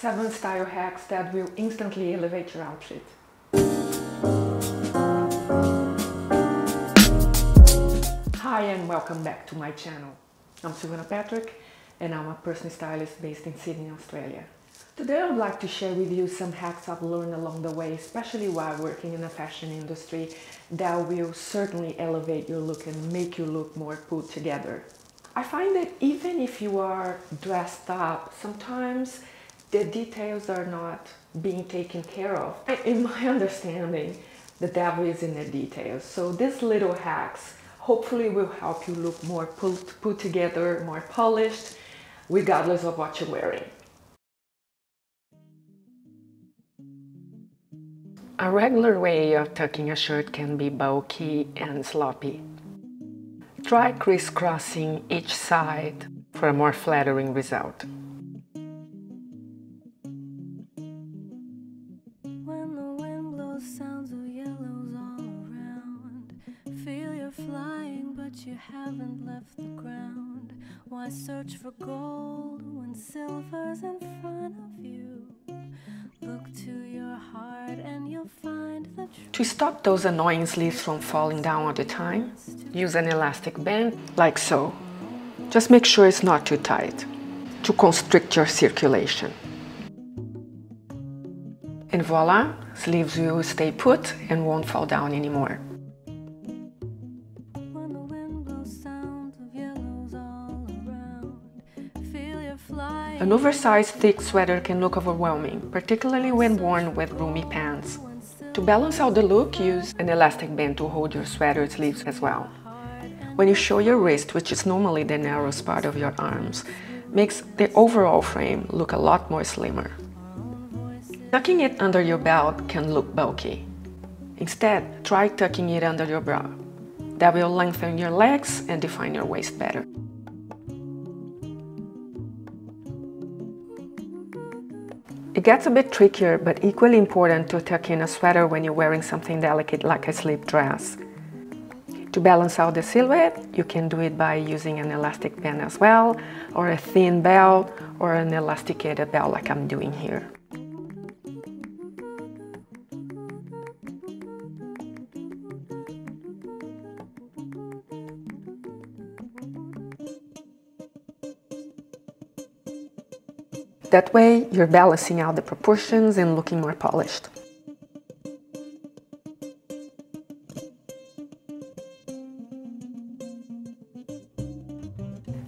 7 style hacks that will instantly elevate your outfit. Hi and welcome back to my channel. I'm Silvana Patrick and I'm a personal stylist based in Sydney, Australia. Today I would like to share with you some hacks I've learned along the way, especially while working in the fashion industry, that will certainly elevate your look and make you look more put together. I find that even if you are dressed up, sometimes the details are not being taken care of. In my understanding, the devil is in the details. So these little hacks hopefully will help you look more put, put together, more polished, regardless of what you're wearing. A regular way of tucking a shirt can be bulky and sloppy. Try crisscrossing each side for a more flattering result. For gold when silver's in front of you? Look to your heart and you'll find the. To stop those annoying sleeves from falling down all the time, use an elastic band like so. Just make sure it's not too tight to constrict your circulation. And voila, sleeves will stay put and won't fall down anymore. An oversized thick sweater can look overwhelming, particularly when worn with roomy pants. To balance out the look, use an elastic band to hold your sweater sleeves as well. When you show your wrist, which is normally the narrowest part of your arms, makes the overall frame look a lot more slimmer. Tucking it under your belt can look bulky. Instead, try tucking it under your bra. That will lengthen your legs and define your waist better. It gets a bit trickier, but equally important to tuck in a sweater when you're wearing something delicate like a slip dress. To balance out the silhouette, you can do it by using an elastic band as well, or a thin belt, or an elasticated belt like I'm doing here. That way, you're balancing out the proportions and looking more polished.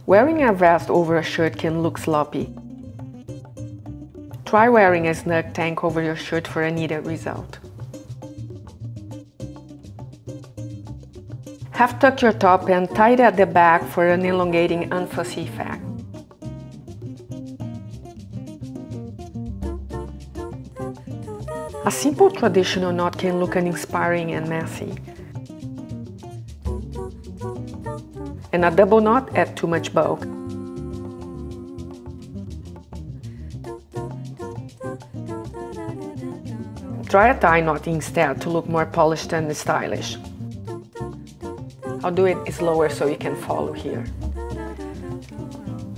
Wearing a vest over a shirt can look sloppy. Try wearing a snug tank over your shirt for a neater result. Half tuck your top and tie it at the back for an elongating unfussy effect. A simple traditional knot can look uninspiring and messy. And a double knot adds too much bulk. Try a tie knot instead to look more polished and stylish. I'll do it slower so you can follow here.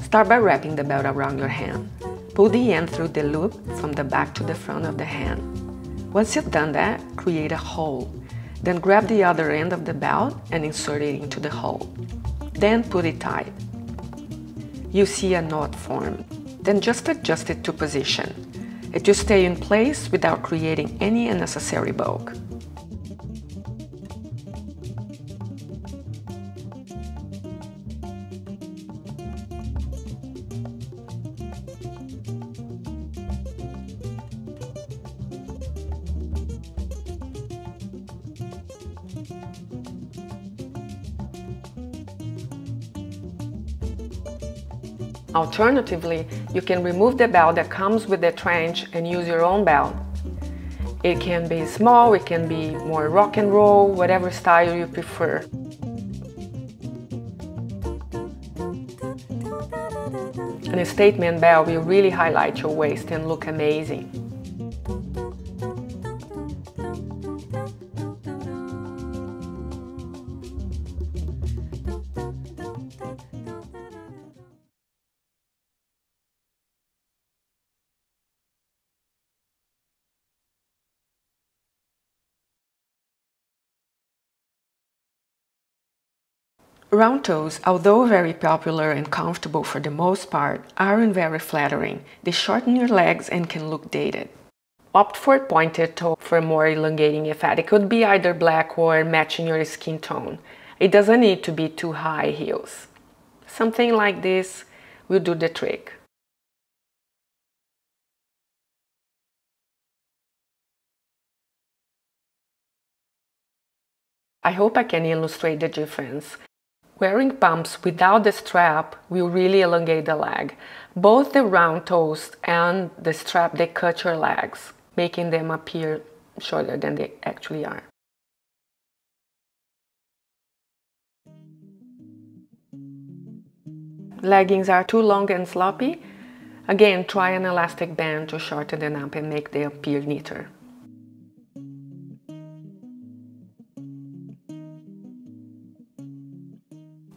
Start by wrapping the belt around your hand. Pull the end through the loop from the back to the front of the hand. Once you've done that, create a hole. Then grab the other end of the belt and insert it into the hole. Then put it tight. You see a knot form. Then just adjust it to position. It will stay in place without creating any unnecessary bulk. Alternatively, you can remove the belt that comes with the trench and use your own belt. It can be small, it can be more rock and roll, whatever style you prefer. And a statement belt will really highlight your waist and look amazing. Round toes, although very popular and comfortable for the most part, aren't very flattering. They shorten your legs and can look dated. Opt for a pointed toe for a more elongating effect. It could be either black or matching your skin tone. It doesn't need to be too high heels. Something like this will do the trick. I hope I can illustrate the difference. Wearing pumps without the strap will really elongate the leg. Both the round toes and the strap, they cut your legs, making them appear shorter than they actually are. Leggings are too long and sloppy. Again, try an elastic band to shorten them up and make them appear neater.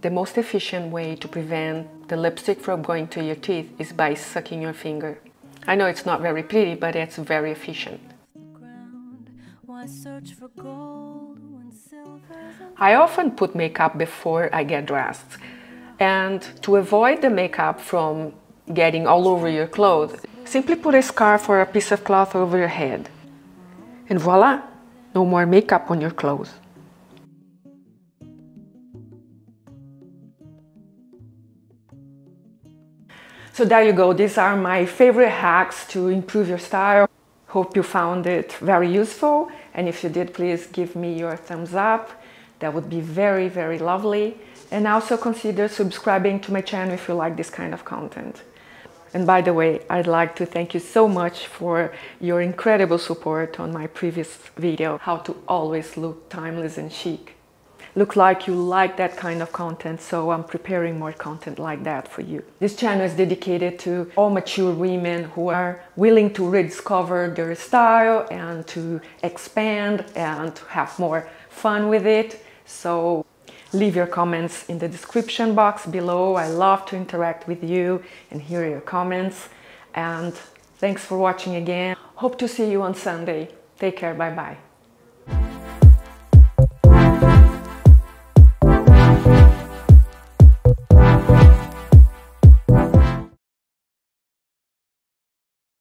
The most efficient way to prevent the lipstick from going to your teeth is by sucking your finger. I know it's not very pretty, but it's very efficient. I often put makeup before I get dressed. And to avoid the makeup from getting all over your clothes, simply put a scarf or a piece of cloth over your head. And voila, no more makeup on your clothes. So there you go. These are my favorite hacks to improve your style. Hope you found it very useful. And if you did, please give me your thumbs up. That would be very, very lovely. And also consider subscribing to my channel if you like this kind of content. And by the way, I'd like to thank you so much for your incredible support on my previous video, how to always look timeless and chic look like you like that kind of content, so I'm preparing more content like that for you. This channel is dedicated to all mature women who are willing to rediscover their style and to expand and to have more fun with it. So leave your comments in the description box below. I love to interact with you and hear your comments. And thanks for watching again. Hope to see you on Sunday. Take care. Bye bye.